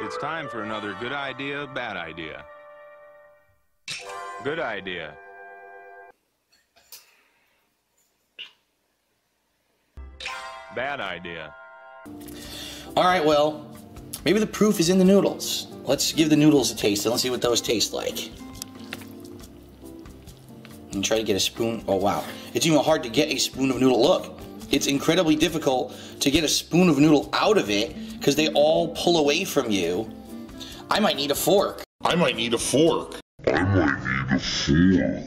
It's time for another good idea, bad idea. Good idea. Bad idea. All right, well, maybe the proof is in the noodles. Let's give the noodles a taste and let's see what those taste like. And try to get a spoon. Oh, wow. It's even hard to get a spoon of noodle. Look, it's incredibly difficult to get a spoon of noodle out of it because they all pull away from you. I might need a fork. I might need a fork. I might need a fork.